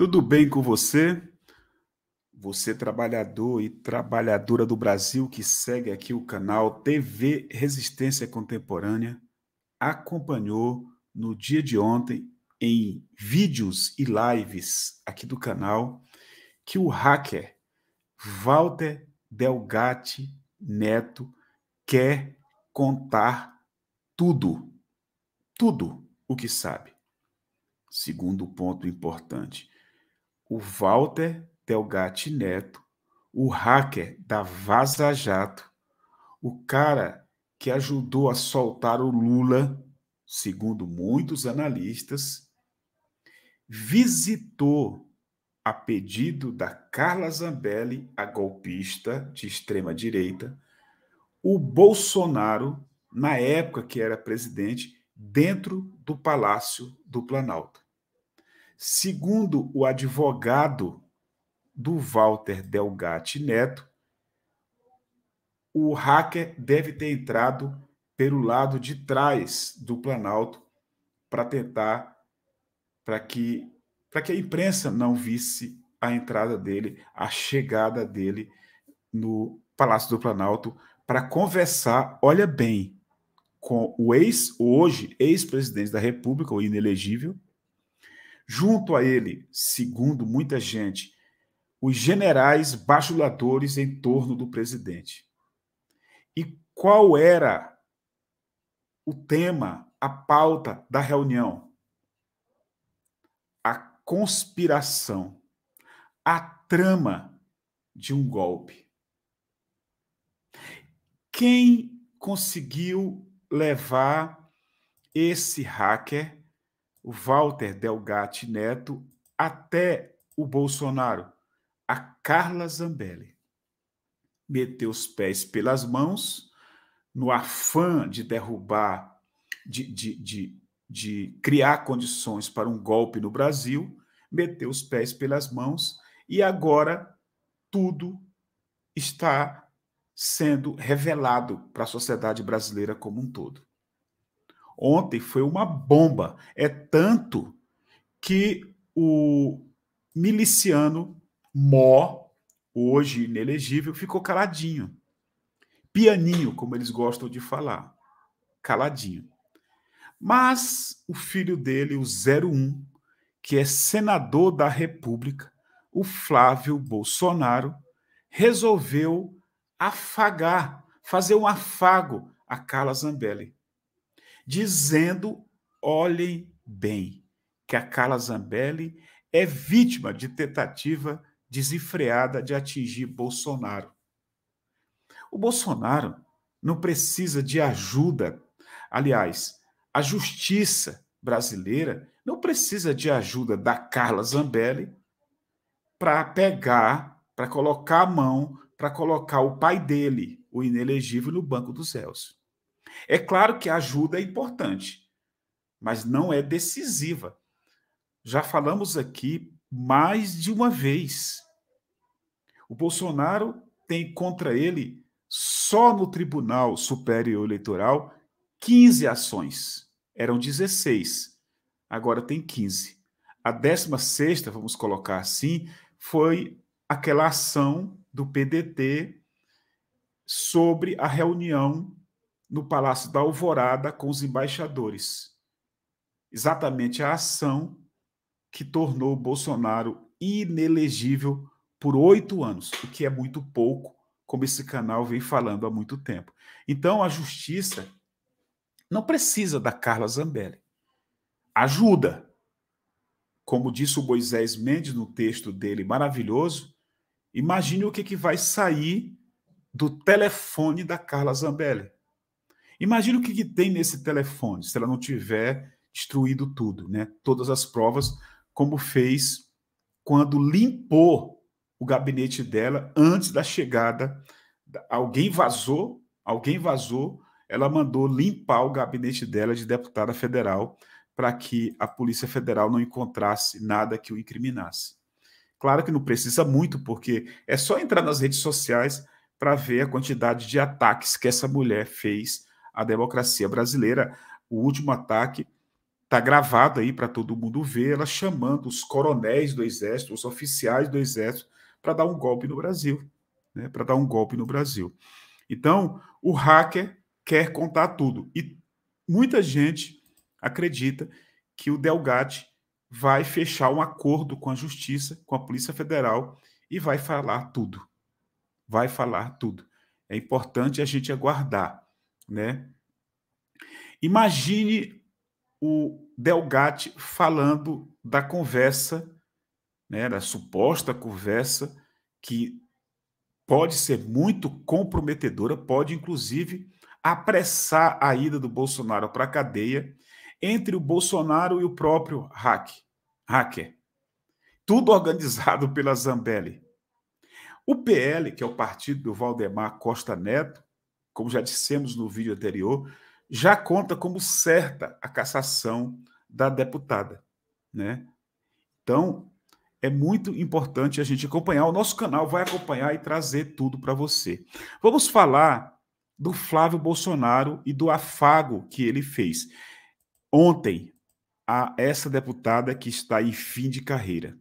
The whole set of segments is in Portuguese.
Tudo bem com você? Você, trabalhador e trabalhadora do Brasil que segue aqui o canal TV Resistência Contemporânea, acompanhou no dia de ontem, em vídeos e lives aqui do canal, que o hacker Walter Delgatti Neto quer contar tudo, tudo o que sabe. Segundo ponto importante, o Walter Delgatti Neto, o hacker da Vaza Jato, o cara que ajudou a soltar o Lula, segundo muitos analistas, visitou a pedido da Carla Zambelli, a golpista de extrema direita, o Bolsonaro na época que era presidente dentro do Palácio do Planalto. Segundo o advogado do Walter Delgatti Neto, o hacker deve ter entrado pelo lado de trás do Planalto para tentar para que para que a imprensa não visse a entrada dele, a chegada dele no Palácio do Planalto para conversar, olha bem, com o ex hoje ex-presidente da República, o inelegível, Junto a ele, segundo muita gente, os generais bajuladores em torno do presidente. E qual era o tema, a pauta da reunião? A conspiração, a trama de um golpe. Quem conseguiu levar esse hacker Walter Delgatti Neto até o Bolsonaro, a Carla Zambelli. Meteu os pés pelas mãos, no afã de derrubar, de, de, de, de criar condições para um golpe no Brasil, meteu os pés pelas mãos e agora tudo está sendo revelado para a sociedade brasileira como um todo. Ontem foi uma bomba. É tanto que o miliciano Mó, hoje inelegível, ficou caladinho. Pianinho, como eles gostam de falar. Caladinho. Mas o filho dele, o 01, que é senador da República, o Flávio Bolsonaro, resolveu afagar, fazer um afago a Carla Zambelli dizendo: olhem bem, que a Carla Zambelli é vítima de tentativa desenfreada de atingir Bolsonaro. O Bolsonaro não precisa de ajuda. Aliás, a justiça brasileira não precisa de ajuda da Carla Zambelli para pegar, para colocar a mão, para colocar o pai dele, o inelegível, no banco dos réus. É claro que a ajuda é importante, mas não é decisiva. Já falamos aqui mais de uma vez. O Bolsonaro tem contra ele, só no Tribunal Superior Eleitoral, 15 ações. Eram 16, agora tem 15. A 16, vamos colocar assim, foi aquela ação do PDT sobre a reunião no Palácio da Alvorada com os embaixadores. Exatamente a ação que tornou Bolsonaro inelegível por oito anos, o que é muito pouco, como esse canal vem falando há muito tempo. Então, a justiça não precisa da Carla Zambelli. Ajuda. Como disse o Moisés Mendes no texto dele maravilhoso, imagine o que, que vai sair do telefone da Carla Zambelli. Imagina o que, que, tem nesse telefone, se ela não tiver destruído tudo, né? Todas as provas, como fez quando limpou o gabinete dela antes da chegada. Alguém vazou, alguém vazou, ela mandou limpar o gabinete dela de deputada federal para que a Polícia Federal não encontrasse nada que o incriminasse. Claro que não precisa muito, porque é só entrar nas redes sociais para ver a quantidade de ataques que essa mulher fez a democracia brasileira. O último ataque Está gravado aí para todo mundo ver ela chamando os coronéis do Exército, os oficiais do Exército, para dar um golpe no Brasil. Né? Para dar um golpe no Brasil. Então, o hacker quer contar tudo. E muita gente acredita que o Delgatti vai fechar um acordo com a Justiça, com a Polícia Federal, e vai falar tudo. Vai falar tudo. É importante a gente aguardar. Né? Imagine o Delgatti falando da conversa, né, da suposta conversa, que pode ser muito comprometedora, pode inclusive apressar a ida do Bolsonaro para a cadeia entre o Bolsonaro e o próprio hack, hacker. Tudo organizado pela Zambelli. O PL, que é o partido do Valdemar Costa Neto, como já dissemos no vídeo anterior, já conta como certa a cassação da deputada, né? Então, é muito importante a gente acompanhar. O nosso canal vai acompanhar e trazer tudo para você. Vamos falar do Flávio Bolsonaro e do afago que ele fez ontem a essa deputada que está em fim de carreira.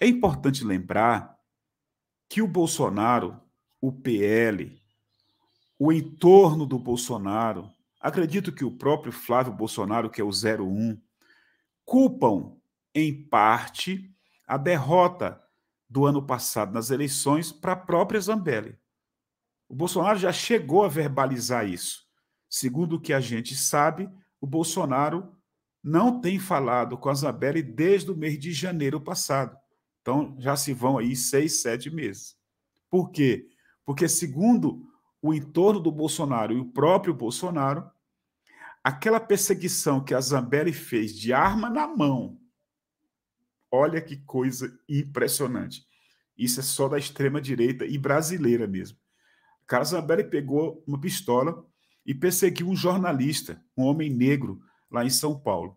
É importante lembrar que o Bolsonaro, o PL, o entorno do Bolsonaro, Acredito que o próprio Flávio Bolsonaro, que é o 01, culpam, em parte, a derrota do ano passado nas eleições para a própria Zambelli. O Bolsonaro já chegou a verbalizar isso. Segundo o que a gente sabe, o Bolsonaro não tem falado com a Zambelli desde o mês de janeiro passado. Então, já se vão aí seis, sete meses. Por quê? Porque, segundo o entorno do Bolsonaro e o próprio Bolsonaro, aquela perseguição que a Zambelli fez de arma na mão, olha que coisa impressionante. Isso é só da extrema-direita e brasileira mesmo. A Zambelli pegou uma pistola e perseguiu um jornalista, um homem negro, lá em São Paulo.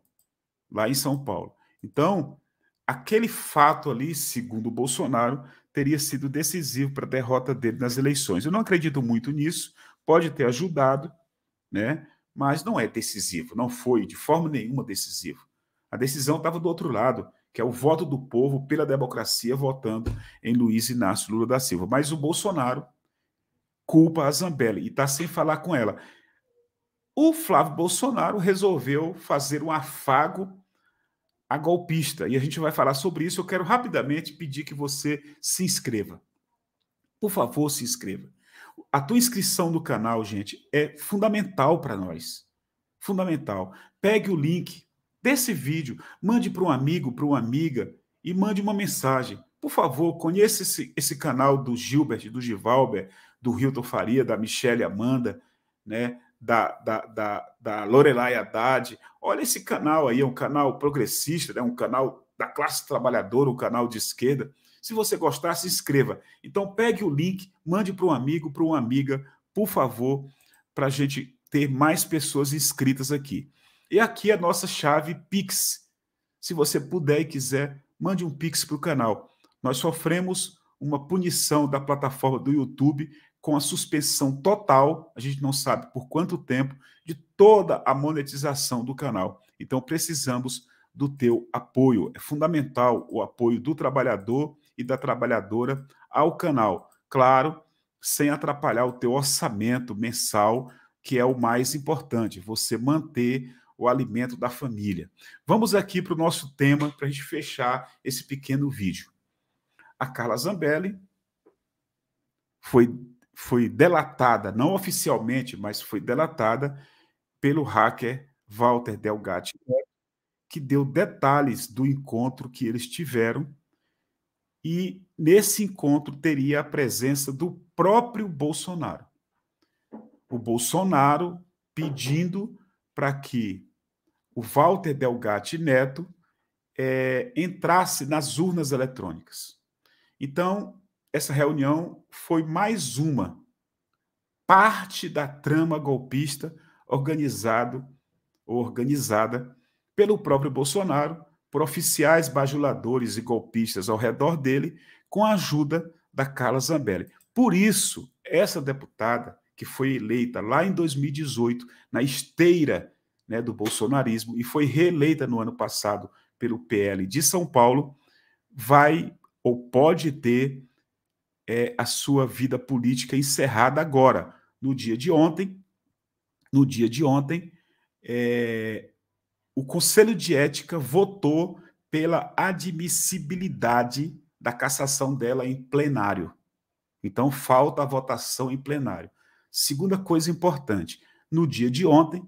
Lá em São Paulo. Então, aquele fato ali, segundo Bolsonaro, teria sido decisivo para a derrota dele nas eleições. Eu não acredito muito nisso, pode ter ajudado, né? mas não é decisivo, não foi de forma nenhuma decisivo. A decisão estava do outro lado, que é o voto do povo pela democracia votando em Luiz Inácio Lula da Silva. Mas o Bolsonaro culpa a Zambelli e está sem falar com ela. O Flávio Bolsonaro resolveu fazer um afago a golpista. E a gente vai falar sobre isso. Eu quero rapidamente pedir que você se inscreva. Por favor, se inscreva. A tua inscrição no canal, gente, é fundamental para nós. Fundamental. Pegue o link desse vídeo, mande para um amigo, para uma amiga e mande uma mensagem. Por favor, conheça esse, esse canal do Gilbert, do Givalber, do Hilton Faria, da Michelle Amanda, né? Da, da, da, da Lorelai Haddad. Olha esse canal aí, é um canal progressista, é né? um canal da classe trabalhadora, um canal de esquerda. Se você gostar, se inscreva. Então, pegue o link, mande para um amigo, para uma amiga, por favor, para a gente ter mais pessoas inscritas aqui. E aqui a nossa chave Pix. Se você puder e quiser, mande um Pix para o canal. Nós sofremos uma punição da plataforma do YouTube com a suspensão total, a gente não sabe por quanto tempo, de toda a monetização do canal. Então precisamos do teu apoio. É fundamental o apoio do trabalhador e da trabalhadora ao canal. Claro, sem atrapalhar o teu orçamento mensal, que é o mais importante, você manter o alimento da família. Vamos aqui para o nosso tema, para a gente fechar esse pequeno vídeo. A Carla Zambelli foi foi delatada, não oficialmente, mas foi delatada pelo hacker Walter Delgatti, que deu detalhes do encontro que eles tiveram. E nesse encontro teria a presença do próprio Bolsonaro. O Bolsonaro pedindo para que o Walter Delgatti Neto é, entrasse nas urnas eletrônicas. Então, essa reunião foi mais uma parte da trama golpista organizado ou organizada pelo próprio Bolsonaro, por oficiais bajuladores e golpistas ao redor dele, com a ajuda da Carla Zambelli. Por isso, essa deputada que foi eleita lá em 2018 na esteira né, do bolsonarismo e foi reeleita no ano passado pelo PL de São Paulo, vai ou pode ter é, a sua vida política encerrada agora. No dia de ontem, no dia de ontem, é, o Conselho de Ética votou pela admissibilidade da cassação dela em plenário. Então, falta a votação em plenário. Segunda coisa importante: no dia de ontem,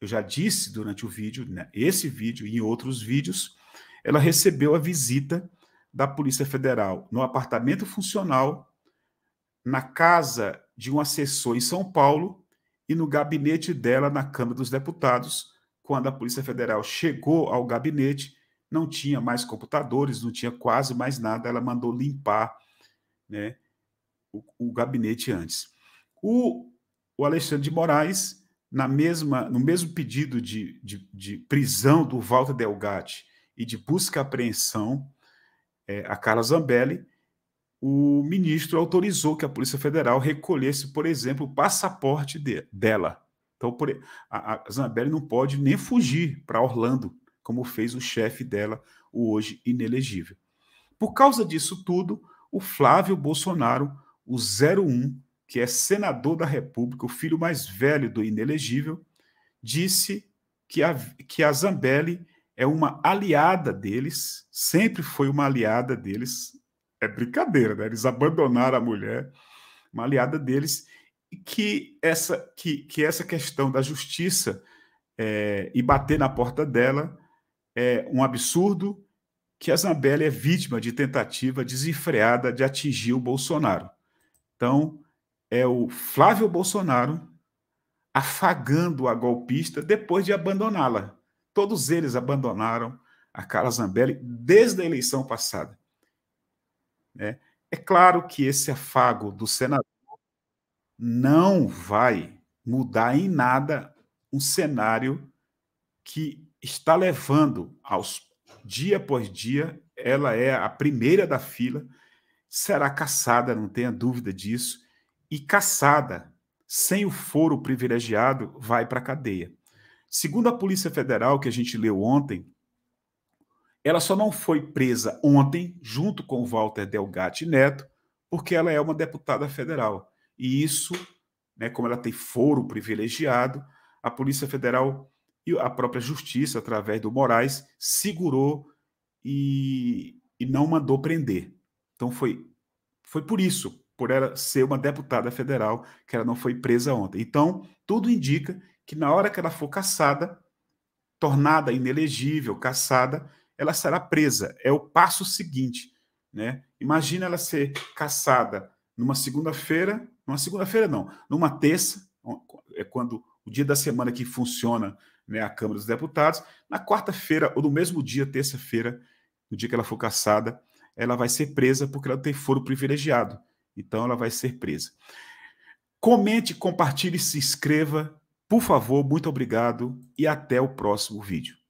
eu já disse durante o vídeo, né, esse vídeo e em outros vídeos, ela recebeu a visita da Polícia Federal no apartamento funcional, na casa de um assessor em São Paulo e no gabinete dela na Câmara dos Deputados. Quando a Polícia Federal chegou ao gabinete, não tinha mais computadores, não tinha quase mais nada, ela mandou limpar né, o, o gabinete antes. O, o, Alexandre de Moraes, na mesma, no mesmo pedido de, de, de prisão do Walter Delgatti e de busca e apreensão é, a Carla Zambelli, o ministro autorizou que a Polícia Federal recolhesse, por exemplo, o passaporte de, dela. Então, por, a, a Zambelli não pode nem fugir para Orlando, como fez o chefe dela, o hoje inelegível. Por causa disso tudo, o Flávio Bolsonaro, o 01, que é senador da República, o filho mais velho do inelegível, disse que a, que a Zambelli é uma aliada deles, sempre foi uma aliada deles. É brincadeira, né? Eles abandonaram a mulher, uma aliada deles, e que essa, que, que essa questão da justiça é, e bater na porta dela é um absurdo, que a Zambelli é vítima de tentativa desenfreada de atingir o Bolsonaro. Então, é o Flávio Bolsonaro afagando a golpista depois de abandoná-la. Todos eles abandonaram a Carla Zambelli desde a eleição passada. É, é claro que esse afago do senador não vai mudar em nada um cenário que está levando aos dia após dia, ela é a primeira da fila, será caçada, não tenha dúvida disso, e caçada sem o foro privilegiado vai para a cadeia. Segundo a Polícia Federal, que a gente leu ontem, ela só não foi presa ontem, junto com Walter Delgatti Neto, porque ela é uma deputada federal. E isso, né, como ela tem foro privilegiado, a Polícia Federal e a própria Justiça, através do Moraes, segurou e, e não mandou prender. Então foi, foi por isso, por ela ser uma deputada federal, que ela não foi presa ontem. Então, tudo indica que na hora que ela for caçada, tornada inelegível, caçada, ela será presa. É o passo seguinte, né? Imagina ela ser caçada numa segunda-feira, numa segunda-feira não, numa terça, é quando o dia da semana que funciona né, a Câmara dos Deputados, na quarta-feira ou no mesmo dia, terça-feira, no dia que ela for caçada, ela vai ser presa porque ela tem foro privilegiado. Então ela vai ser presa. Comente, compartilhe, se inscreva por favor, muito obrigado e até o próximo vídeo.